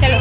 चलो